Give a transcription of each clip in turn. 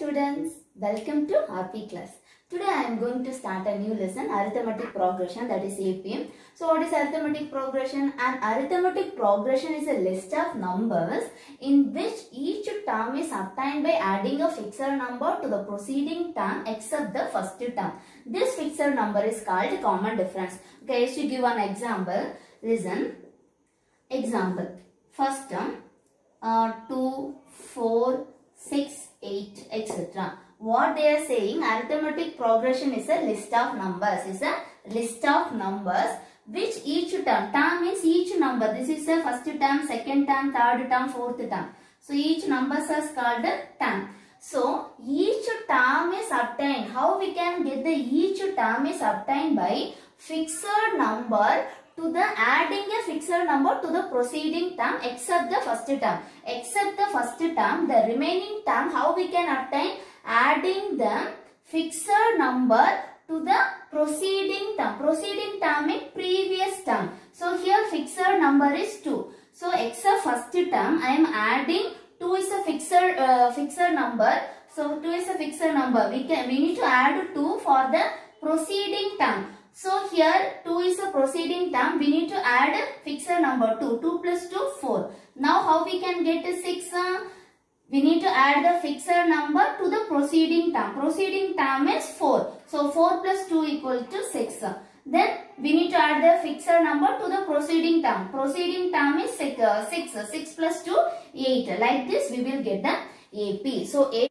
students, welcome to RP class. Today I am going to start a new lesson arithmetic progression that is APM. So what is arithmetic progression? An arithmetic progression is a list of numbers in which each term is obtained by adding a fixed number to the preceding term except the first term. This fixed number is called common difference. Okay, should give an example. Listen. Example. First term uh, 2, 4, 6, 8, etc. What they are saying, arithmetic progression is a list of numbers, is a list of numbers which each term, term means each number. This is the first term, second term, third term, fourth term. So each numbers is called a term. So each term is obtained. How we can get the each term is obtained by fixed number to the adding a fixed number to the preceding term except the first term. Except the first term, the remaining term, how we can obtain? Adding the fixed number to the proceeding term. Proceeding term means previous term. So here fixed number is 2. So except first term, I am adding 2 is a fixed, uh, fixed number. So 2 is a fixed number. We can we need to add 2 for the proceeding term. So here 2 is a proceeding term. We need to add fixed number 2. 2 plus 2 4. Now how we can get 6? Uh, we need to add the fixed number to the proceeding term. Proceeding term is 4. So 4 plus 2 equal to 6. Then we need to add the fixed number to the proceeding term. Proceeding term is 6. 6, 6 plus 2 8. Like this we will get the AP. So AP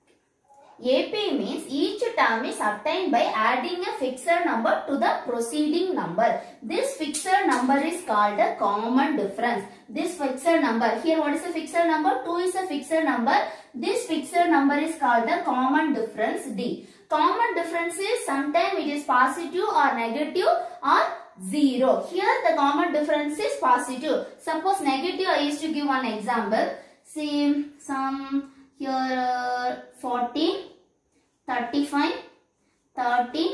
AP means each term is obtained by adding a fixed number to the preceding number. This fixed number is called a common difference. This fixed number, here what is a fixed number? 2 is a fixed number. This fixed number is called the common difference D. Common difference is sometimes it is positive or negative or 0. Here the common difference is positive. Suppose negative, I used to give one example. See some here uh, 40 35 30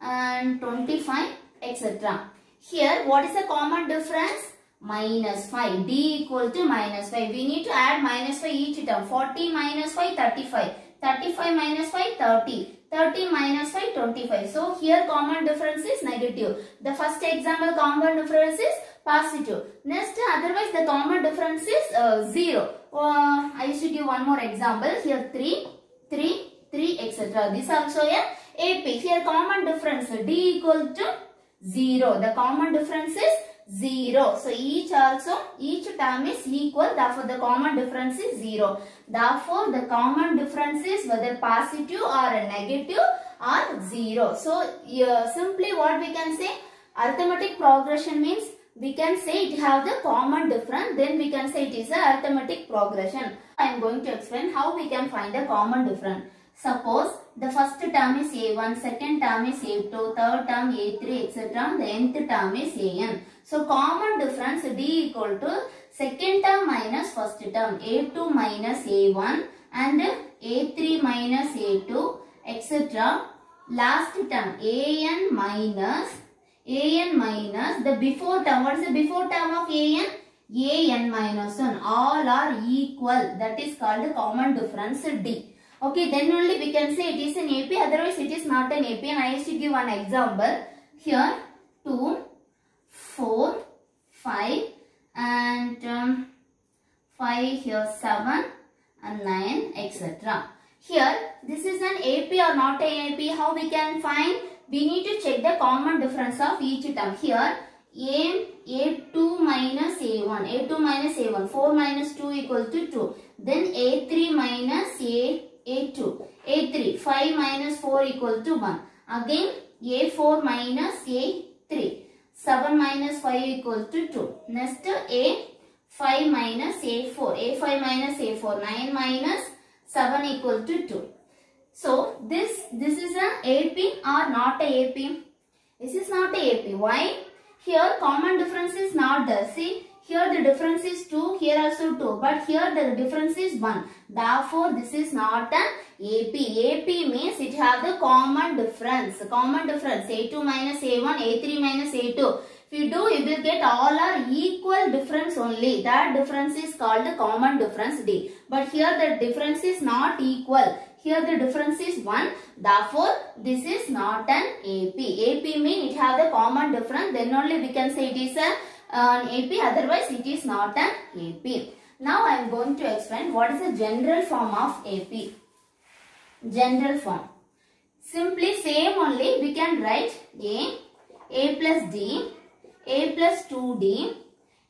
and 25 etc here what is the common difference? Minus 5 d equal to minus 5 we need to add minus 5 each term. 40 minus 5 35 35 minus 5 30 30 minus 5 25 so here common difference is negative. The first example common difference is positive next otherwise the common difference is uh, 0 uh, I used to give one more example. Here 3, 3, 3, etc. This also a AP. Here common difference D equal to 0. The common difference is 0. So each also, each term is equal. Therefore the common difference is 0. Therefore the common difference is whether positive or negative or 0. So uh, simply what we can say, arithmetic progression means we can say it have the common difference then we can say it is a arithmetic progression. I am going to explain how we can find the common difference. Suppose the first term is A1, second term is A2, third term A3 etc. The nth term is AN. So common difference D equal to second term minus first term A2 minus A1 and A3 minus A2 etc. Last term AN minus an minus the before term. What is the before term of an? an minus 1. All are equal. That is called the common difference D. Okay, then only we can say it is an AP. Otherwise, it is not an AP. And I used to give one example. Here, 2, 4, 5 and um, 5 here 7 and 9 etc. Here, this is an AP or not an AP. How we can find? We need to check the common difference of each term. Here, A, A2 minus A1. A2 minus A1. 4 minus 2 equal to 2. Then A3 minus A, A2. A3. 5 minus 4 equal to 1. Again, A4 minus A3. 7 minus 5 equal to 2. Next, A 5 minus A4. A5 minus A4. 9 minus 7 equal to 2. So this this is a AP or not a AP? This is not a AP. Why? Here common difference is not there. See here the difference is 2, here also 2. But here the difference is 1. Therefore this is not an AP. AP means it have the common difference. Common difference A2 minus A1, A3 minus A2. If you do, you will get all are equal difference only. That difference is called the common difference D. But here the difference is not equal. Here the difference is 1. Therefore, this is not an AP. AP mean it have the common difference. Then only we can say it is a, uh, an AP. Otherwise, it is not an AP. Now, I am going to explain what is the general form of AP. General form. Simply same only we can write A, A plus D, A plus 2D,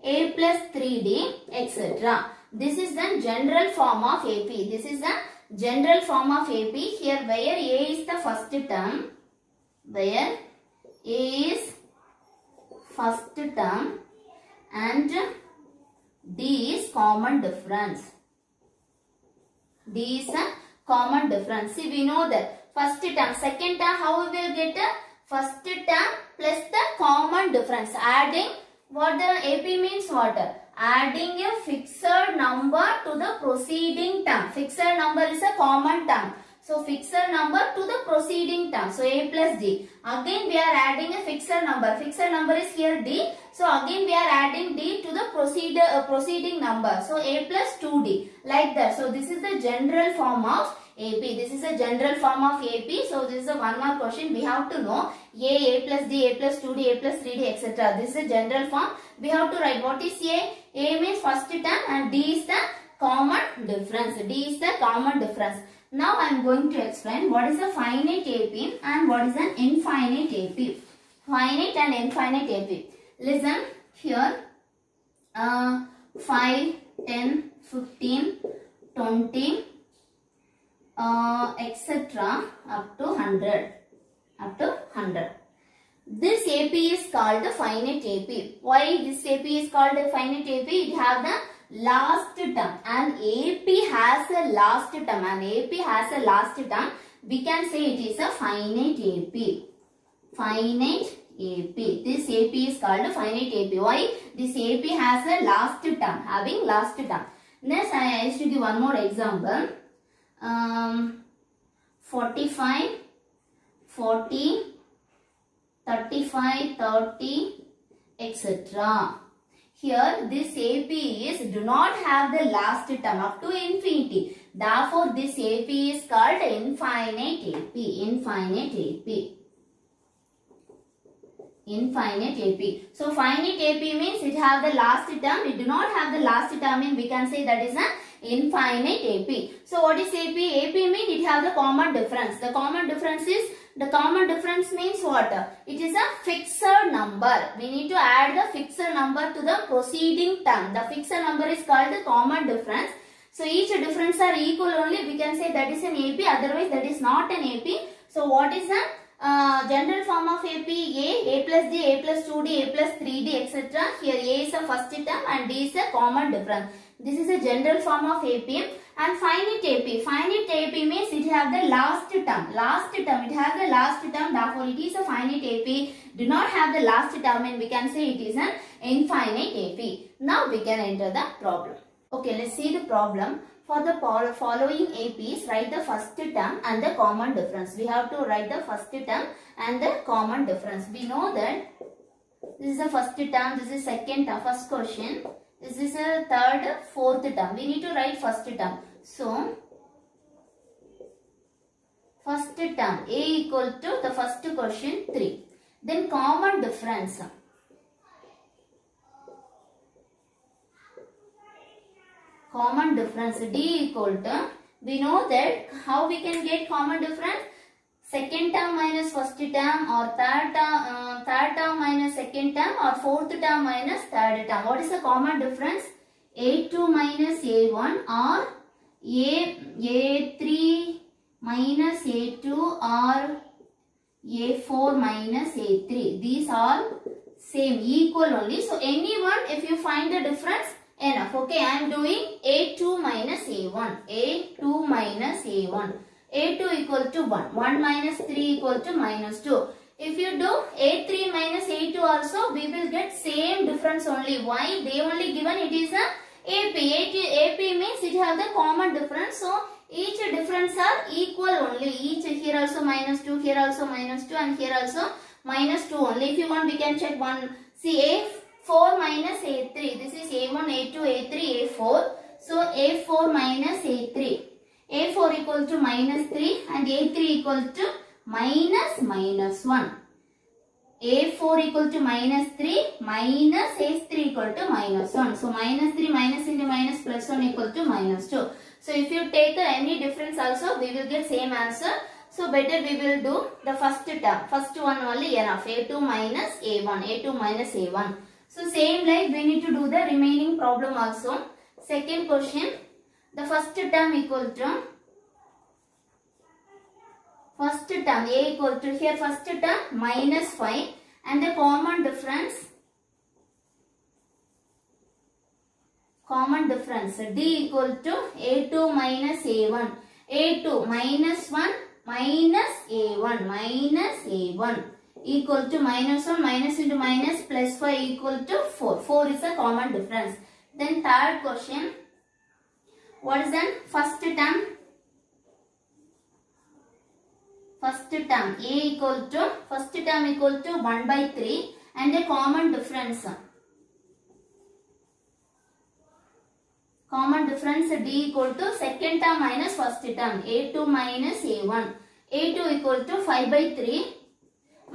A plus 3D, etc. This is the general form of AP. This is the general form of AP. Here where A is the first term, where A is first term and D is common difference. D is a common difference. See we know that first term, second term how we will get a first term plus the common difference. Adding what the AP means what? Adding a fixed number to the preceding term. Fixed number is a common term. So fixed number to the preceding term. So A plus D. Again we are adding a fixed number. Fixed number is here D. So again we are adding D to the proceed, uh, proceeding number. So A plus 2D. Like that. So this is the general form of AP. This is a general form of AP. So this is a one more question. We have to know A, A plus D, A plus 2D, A plus 3D, etc. This is a general form. We have to write what is A. A means first term and D is the common difference. D is the common difference. Now I am going to explain what is a finite AP and what is an infinite AP. Finite and infinite AP. Listen here. Uh, 5, 10, 15, 20, uh, etc. up to 100. Up to 100. This AP is called the finite AP. Why this AP is called a finite AP? It have the last term and AP has a last term and AP has a last term. We can say it is a finite AP. Finite AP. This AP is called a finite AP. Why? This AP has a last term, having last term. Next, I used to give one more example. Um, 45, 40, 35, 30, etc. Here this AP is do not have the last term up to infinity. Therefore this AP is called infinite AP. Infinite AP. Infinite AP. So finite AP means it have the last term. It do not have the last term mean we can say that is an infinite AP. So what is AP? AP mean it have the common difference. The common difference is the common difference means what? It is a fixed number. We need to add the fixed number to the preceding term. The fixed number is called the common difference. So each difference are equal only. We can say that is an AP. Otherwise that is not an AP. So what is the uh, general form of AP? A, A plus D, A plus 2D, A plus 3D etc. Here A is a first term and D is a common difference. This is a general form of AP and finite AP. Finite AP means it have the last term. Last term. It has the last term. Therefore, it is a finite AP. Do not have the last term and we can say it is an infinite AP. Now, we can enter the problem. Okay, let's see the problem. For the following APs, write the first term and the common difference. We have to write the first term and the common difference. We know that this is the first term, this is second term, first question. This is a third, fourth term. We need to write first term. So, first term A equal to the first question 3. Then common difference. Common difference D equal to, we know that how we can get common difference? second term minus first term or third term, uh, third term minus second term or fourth term minus third term. What is the common difference? A2 minus A1 or A, A3 minus A2 or A4 minus A3. These are same, equal only. So, anyone if you find the difference, enough. Okay, I am doing A2 minus A1. A2 minus A1. A2 equal to 1. 1 minus 3 equal to minus 2. If you do A3 minus A2 also, we will get same difference only. Why? They only given it is a AP. AP, means it have the common difference. So, each difference are equal only. Each here also minus 2, here also minus 2 and here also minus 2 only. If you want, we can check one. See A4 minus A3. This is A1, A2, A3, A4. So, A4 minus A3. A4 equal to minus 3 and A3 equal to minus minus 1. A4 equal to minus 3 minus A3 equal to minus 1. So minus 3 minus into minus plus 1 equal to minus 2. So if you take uh, any difference also we will get same answer. So better we will do the first term. First one only enough. A2 minus A1. A2 minus A1. So same like we need to do the remaining problem also. Second question. The first term equal to first term a equal to here first term minus 5 and the common difference? Common difference. D equal to a2 minus a1 a2 minus 1 minus a1 minus a1 equal to minus 1 minus into minus plus 5 equal to 4 4 is a common difference. Then third question. What is the first term first term a equal to first term equal to 1 by 3 and a common difference. Common difference d equal to second term minus first term a2 minus a1 a2 equal to 5 by 3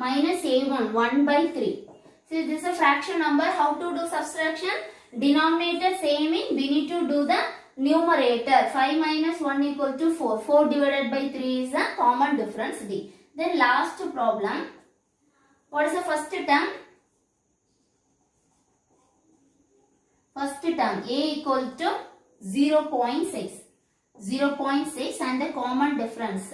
minus a1 1 by 3 see this is a fraction number. How to do subtraction? Denominator same in. We need to do the numerator 5 minus 1 equal to 4 4 divided by 3 is a common difference d. Then last problem. What is the first term? First term a equal to 0 0.6 0 0.6 and the common difference.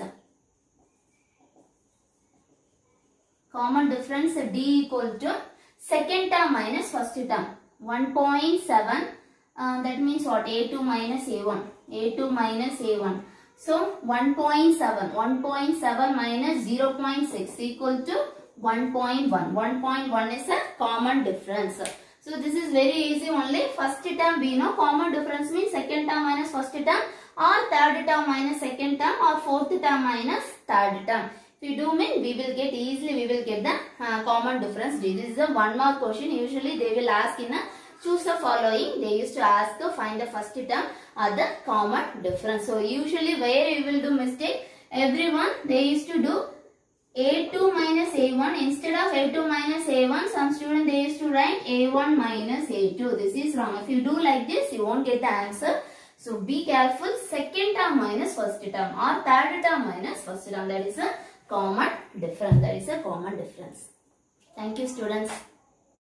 Common difference d equal to second term minus first term. 1.7 uh, that means what? A2 minus a1 a2 minus a1 so 1.7 1.7 minus 0.6 equal to 1.1 1.1 is a common difference. So this is very easy only. First term we know common difference means second term minus first term or third term minus second term or fourth term minus third term. If you do mean we will get easily we will get the uh, common difference. This is a one mark question. Usually they will ask in a choose the following. They used to ask to find the first term. Or the common difference. So usually where you will do mistake? Everyone they used to do a2 minus a1 instead of a2 minus a1 some student they used to write a1 minus a2 this is wrong. If you do like this you won't get the answer. So be careful. Second term minus first term or third term minus first term. That is a common difference. That is a common difference. Thank you students